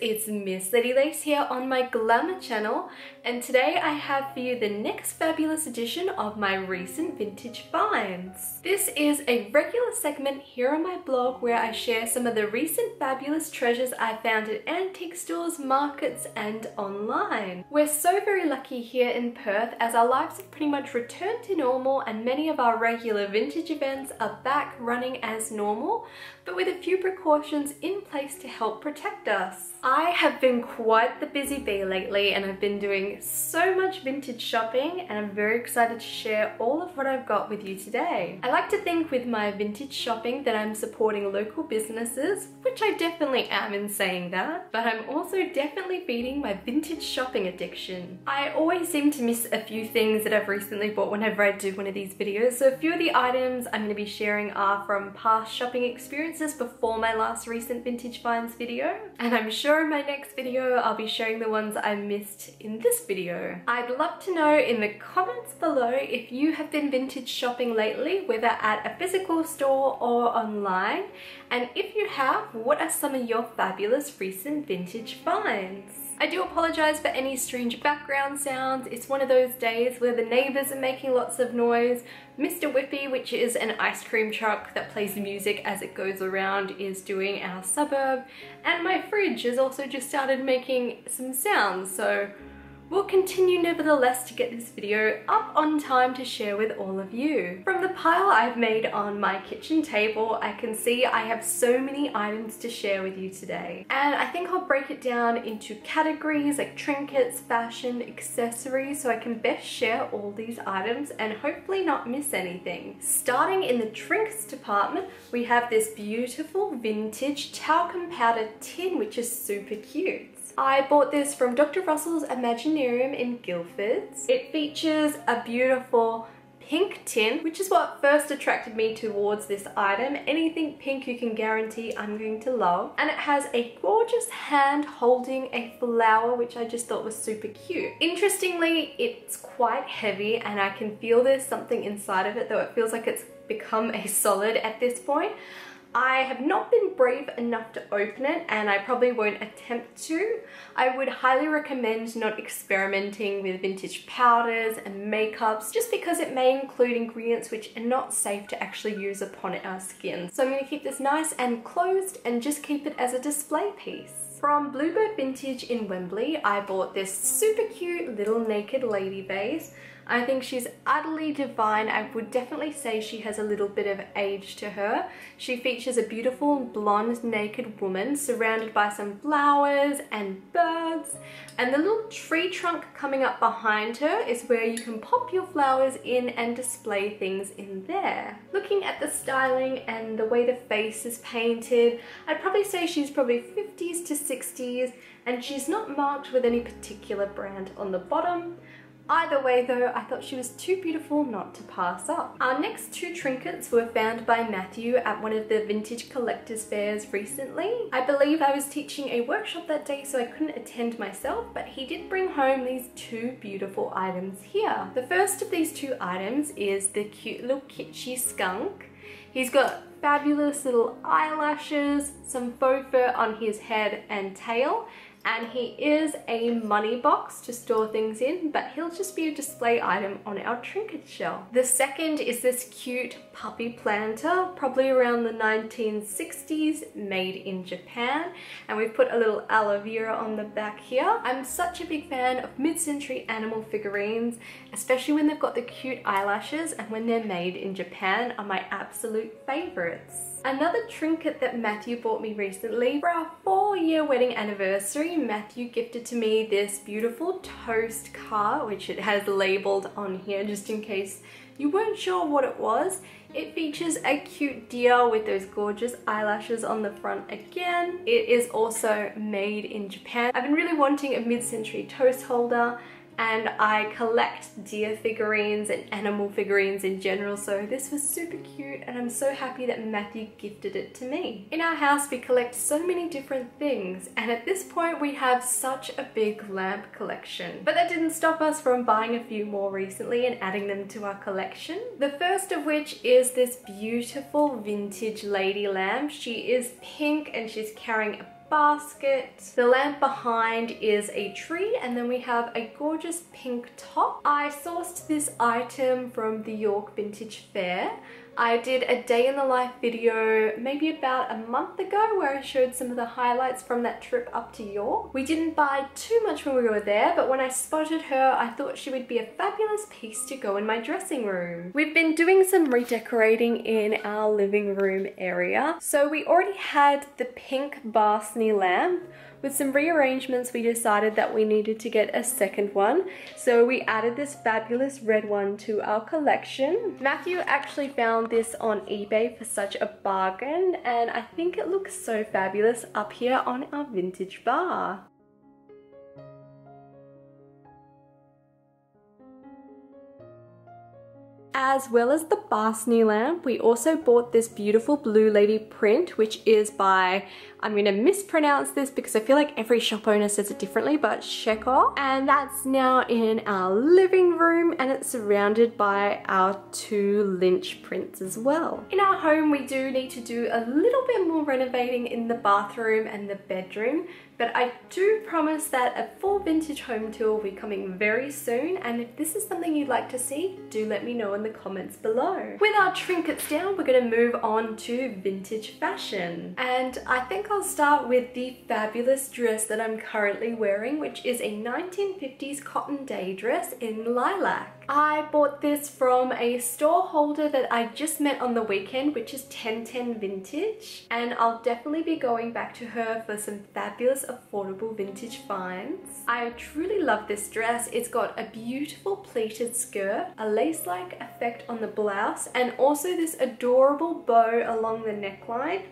it's Miss Lady Lace here on my Glamour channel and today I have for you the next fabulous edition of my recent vintage finds. This is a regular segment here on my blog where I share some of the recent fabulous treasures I found at antique stores, markets and online. We're so very lucky here in Perth as our lives have pretty much returned to normal and many of our regular vintage events are back running as normal but with a few precautions in place to help protect us. I have been quite the busy bee lately and I've been doing so much vintage shopping and I'm very excited to share all of what I've got with you today. I like to think with my vintage shopping that I'm supporting local businesses, which I definitely am in saying that, but I'm also definitely feeding my vintage shopping addiction. I always seem to miss a few things that I've recently bought whenever I do one of these videos, so a few of the items I'm going to be sharing are from past shopping experiences before my last recent vintage finds video, and I'm sure in my next video I'll be showing the ones I missed in this video. I'd love to know in the comments below if you have been vintage shopping lately, whether at a physical store or online, and if you have, what are some of your fabulous recent vintage finds? I do apologise for any strange background sounds. It's one of those days where the neighbours are making lots of noise. Mr. Whippy, which is an ice cream truck that plays music as it goes around, is doing our suburb. And my fridge has also just started making some sounds, so We'll continue nevertheless to get this video up on time to share with all of you. From the pile I've made on my kitchen table, I can see I have so many items to share with you today. And I think I'll break it down into categories like trinkets, fashion, accessories, so I can best share all these items and hopefully not miss anything. Starting in the trinkets department, we have this beautiful vintage talcum powder tin, which is super cute. I bought this from Dr. Russell's Imaginarium in Guildford's. It features a beautiful pink tin, which is what first attracted me towards this item. Anything pink you can guarantee I'm going to love. And it has a gorgeous hand holding a flower, which I just thought was super cute. Interestingly, it's quite heavy and I can feel there's something inside of it, though it feels like it's become a solid at this point. I have not been brave enough to open it and I probably won't attempt to. I would highly recommend not experimenting with vintage powders and makeups just because it may include ingredients which are not safe to actually use upon our skin. So I'm going to keep this nice and closed and just keep it as a display piece. From Bluebird Vintage in Wembley, I bought this super cute little naked lady vase. I think she's utterly divine. I would definitely say she has a little bit of age to her. She features a beautiful blonde naked woman surrounded by some flowers and birds and the little tree trunk coming up behind her is where you can pop your flowers in and display things in there. Looking at the styling and the way the face is painted, I'd probably say she's probably 50s to 60s and she's not marked with any particular brand on the bottom. Either way though, I thought she was too beautiful not to pass up. Our next two trinkets were found by Matthew at one of the vintage collectors fairs recently. I believe I was teaching a workshop that day so I couldn't attend myself, but he did bring home these two beautiful items here. The first of these two items is the cute little kitschy skunk. He's got fabulous little eyelashes, some faux fur on his head and tail, and he is a money box to store things in, but he'll just be a display item on our trinket shelf. The second is this cute puppy planter, probably around the 1960s, made in Japan, and we've put a little aloe vera on the back here. I'm such a big fan of mid-century animal figurines, especially when they've got the cute eyelashes and when they're made in Japan are my absolute favorites. Another trinket that Matthew bought me recently, for our four year wedding anniversary, Matthew gifted to me this beautiful toast car, which it has labeled on here just in case you weren't sure what it was. It features a cute deer with those gorgeous eyelashes on the front again. It is also made in Japan. I've been really wanting a mid-century toast holder and I collect deer figurines and animal figurines in general so this was super cute and I'm so happy that Matthew gifted it to me. In our house we collect so many different things and at this point we have such a big lamp collection. But that didn't stop us from buying a few more recently and adding them to our collection. The first of which is this beautiful vintage lady lamp. She is pink and she's carrying a basket. The lamp behind is a tree and then we have a gorgeous pink top. I sourced this item from the York Vintage Fair. I did a day in the life video maybe about a month ago where I showed some of the highlights from that trip up to York. We didn't buy too much when we were there, but when I spotted her, I thought she would be a fabulous piece to go in my dressing room. We've been doing some redecorating in our living room area. So we already had the pink Barsony lamp, with some rearrangements, we decided that we needed to get a second one. So we added this fabulous red one to our collection. Matthew actually found this on eBay for such a bargain and I think it looks so fabulous up here on our vintage bar. As well as the Barsony lamp, we also bought this beautiful Blue Lady print, which is by, I'm gonna mispronounce this because I feel like every shop owner says it differently, but Shekor. And that's now in our living room and it's surrounded by our two Lynch prints as well. In our home, we do need to do a little bit more renovating in the bathroom and the bedroom but I do promise that a full vintage home tour will be coming very soon and if this is something you'd like to see, do let me know in the comments below. With our trinkets down, we're going to move on to vintage fashion. And I think I'll start with the fabulous dress that I'm currently wearing, which is a 1950s cotton day dress in lilac. I bought this from a store holder that I just met on the weekend, which is 1010 Vintage. And I'll definitely be going back to her for some fabulous affordable vintage finds. I truly love this dress. It's got a beautiful pleated skirt, a lace-like effect on the blouse, and also this adorable bow along the neckline.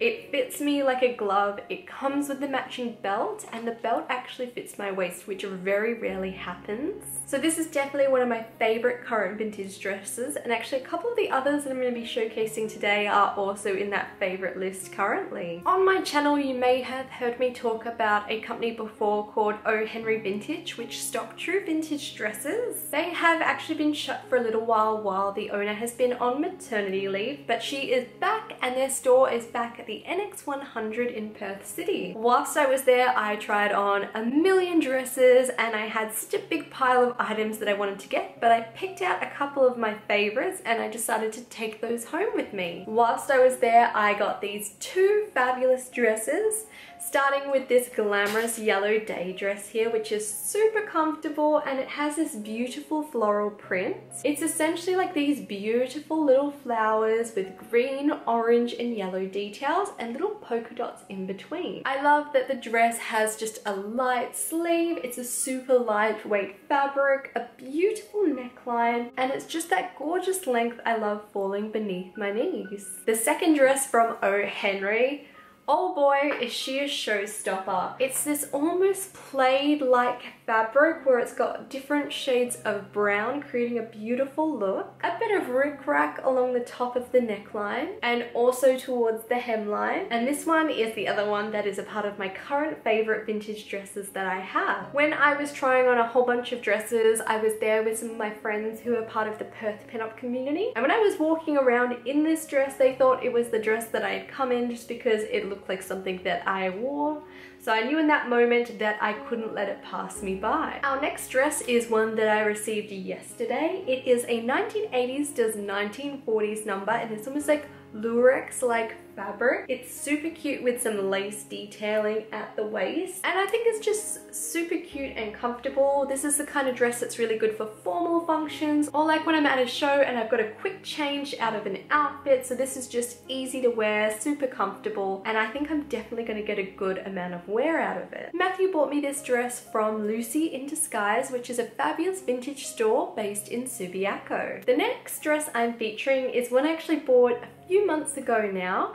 It fits me like a glove, it comes with the matching belt, and the belt actually fits my waist, which very rarely happens. So this is definitely one of my favorite current vintage dresses, and actually a couple of the others that I'm going to be showcasing today are also in that favorite list currently. On my channel, you may have heard me talk about a company before called O. Henry Vintage, which stock true vintage dresses. They have actually been shut for a little while while the owner has been on maternity leave, but she is back and their store is back at the the Enex100 in Perth City. Whilst I was there, I tried on a million dresses and I had such a big pile of items that I wanted to get, but I picked out a couple of my favorites and I decided to take those home with me. Whilst I was there, I got these two fabulous dresses starting with this glamorous yellow day dress here which is super comfortable and it has this beautiful floral print. It's essentially like these beautiful little flowers with green, orange and yellow details and little polka dots in between. I love that the dress has just a light sleeve, it's a super lightweight fabric, a beautiful neckline and it's just that gorgeous length I love falling beneath my knees. The second dress from O. Henry Oh boy, is she a showstopper. It's this almost plaid-like fabric where it's got different shades of brown creating a beautiful look. A bit of rickrack along the top of the neckline and also towards the hemline. And this one is the other one that is a part of my current favorite vintage dresses that I have. When I was trying on a whole bunch of dresses, I was there with some of my friends who are part of the Perth pinup community. And when I was walking around in this dress, they thought it was the dress that I had come in just because it looked like something that I wore. So I knew in that moment that I couldn't let it pass me by. Our next dress is one that I received yesterday. It is a 1980s does 1940s number and it's almost like lurex like fabric. It's super cute with some lace detailing at the waist and I think it's just super cute and comfortable. This is the kind of dress that's really good for formal functions or like when I'm at a show and I've got a quick change out of an outfit so this is just easy to wear, super comfortable and I think I'm definitely going to get a good amount of wear out of it. Matthew bought me this dress from Lucy in Disguise which is a fabulous vintage store based in Subiaco. The next dress I'm featuring is one I actually bought a few months ago now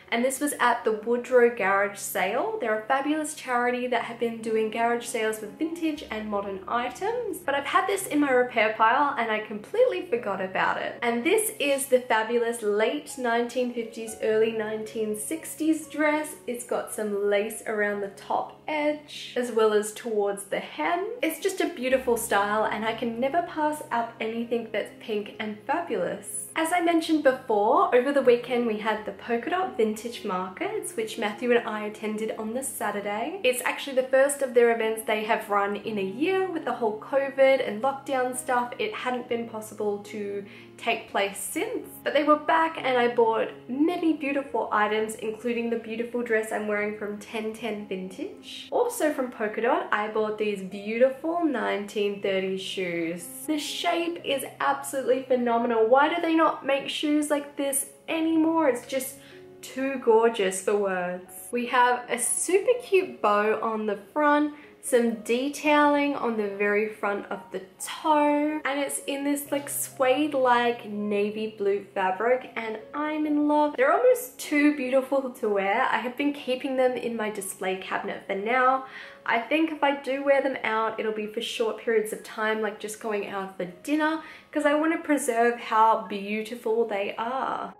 and this was at the Woodrow Garage Sale. They're a fabulous charity that have been doing garage sales with vintage and modern items, but I've had this in my repair pile and I completely forgot about it. And this is the fabulous late 1950s, early 1960s dress. It's got some lace around the top edge as well as towards the hem. It's just a beautiful style and I can never pass up anything that's pink and fabulous. As I mentioned before, over the weekend we had the polka dot vintage Vintage Markets, which Matthew and I attended on the Saturday. It's actually the first of their events they have run in a year with the whole COVID and lockdown stuff. It hadn't been possible to take place since, but they were back and I bought many beautiful items, including the beautiful dress I'm wearing from 1010 Vintage. Also from Polkadot, I bought these beautiful 1930s shoes. The shape is absolutely phenomenal. Why do they not make shoes like this anymore? It's just too gorgeous for words. We have a super cute bow on the front, some detailing on the very front of the toe and it's in this like suede like navy blue fabric and I'm in love. They're almost too beautiful to wear. I have been keeping them in my display cabinet for now. I think if I do wear them out it'll be for short periods of time like just going out for dinner because I want to preserve how beautiful they are.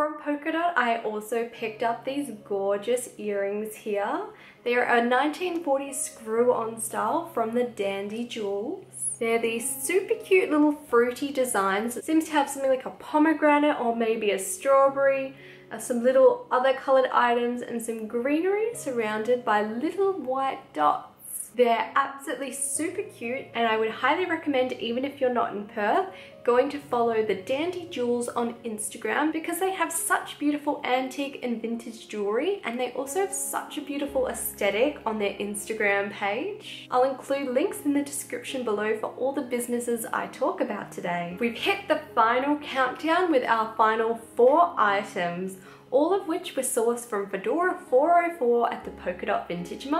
From Polka Dot, I also picked up these gorgeous earrings here. They are a 1940s screw-on style from the Dandy Jewels. They're these super cute little fruity designs. It seems to have something like a pomegranate or maybe a strawberry, uh, some little other colored items and some greenery surrounded by little white dots. They're absolutely super cute and I would highly recommend even if you're not in Perth going to follow the Dandy Jewels on Instagram because they have such beautiful antique and vintage jewelry and they also have such a beautiful aesthetic on their Instagram page. I'll include links in the description below for all the businesses I talk about today. We've hit the final countdown with our final four items all of which were sourced from Fedora 404 at the Polkadot Vintage Vintage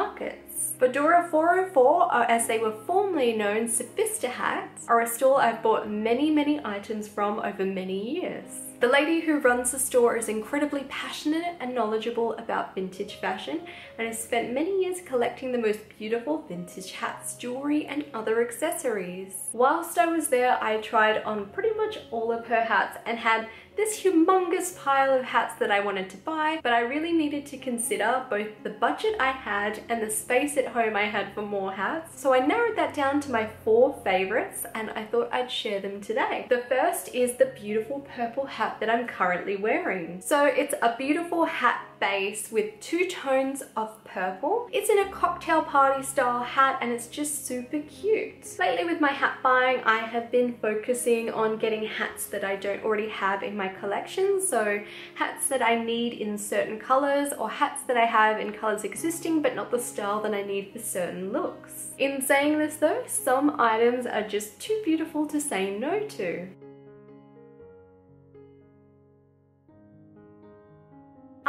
Fedora 404, or as they were formerly known, Sophista hats, are a store I've bought many, many items from over many years. The lady who runs the store is incredibly passionate and knowledgeable about vintage fashion and has spent many years collecting the most beautiful vintage hats, jewelry and other accessories. Whilst I was there, I tried on pretty much all of her hats and had this humongous pile of hats that I wanted to buy, but I really needed to consider both the budget I had and the space at home I had for more hats. So I narrowed that down to my four favorites and I thought I'd share them today. The first is the beautiful purple hat that I'm currently wearing. So it's a beautiful hat base with two tones of purple. It's in a cocktail party style hat and it's just super cute. Lately with my hat buying, I have been focusing on getting hats that I don't already have in my collection. So hats that I need in certain colors or hats that I have in colors existing but not the style that I need for certain looks. In saying this though, some items are just too beautiful to say no to.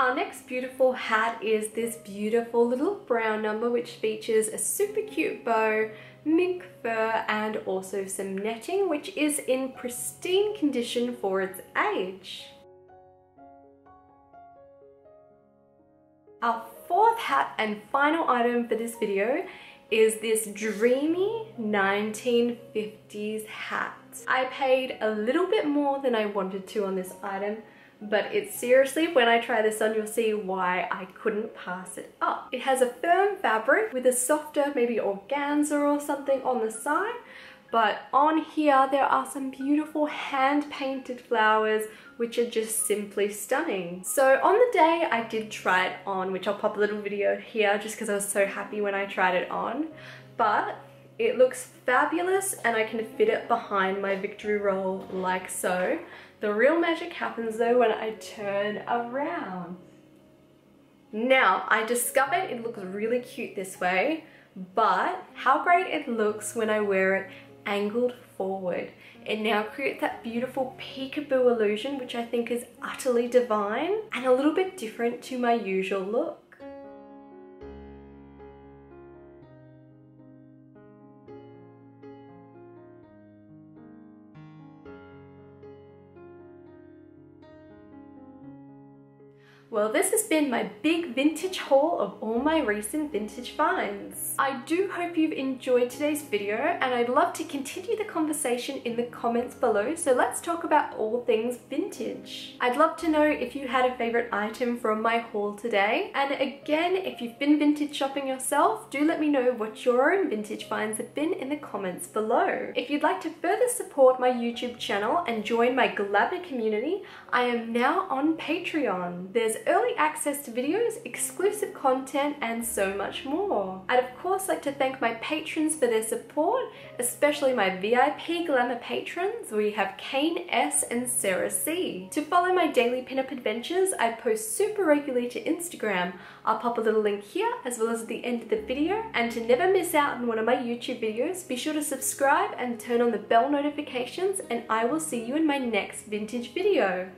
Our next beautiful hat is this beautiful little brown number which features a super cute bow, mink fur and also some netting which is in pristine condition for its age. Our fourth hat and final item for this video is this dreamy 1950s hat. I paid a little bit more than I wanted to on this item but it's seriously, when I try this on, you'll see why I couldn't pass it up. It has a firm fabric with a softer, maybe organza or something on the side, but on here there are some beautiful hand-painted flowers which are just simply stunning. So on the day I did try it on, which I'll pop a little video here just because I was so happy when I tried it on, but it looks fabulous and I can fit it behind my victory roll like so. The real magic happens though when I turn around. Now, I discovered it looks really cute this way, but how great it looks when I wear it angled forward. It now creates that beautiful peekaboo illusion, which I think is utterly divine and a little bit different to my usual look. Well, this has been my big vintage haul of all my recent vintage finds. I do hope you've enjoyed today's video and I'd love to continue the conversation in the comments below, so let's talk about all things vintage. I'd love to know if you had a favorite item from my haul today. And again, if you've been vintage shopping yourself, do let me know what your own vintage finds have been in the comments below. If you'd like to further support my YouTube channel and join my Glamour community, I am now on Patreon. There's early access to videos, exclusive content, and so much more. I'd of course like to thank my patrons for their support, especially my VIP Glamour patrons. We have Kane S and Sarah C. To follow my daily pinup adventures, I post super regularly to Instagram. I'll pop a little link here as well as at the end of the video. And to never miss out on one of my YouTube videos, be sure to subscribe and turn on the bell notifications and I will see you in my next vintage video.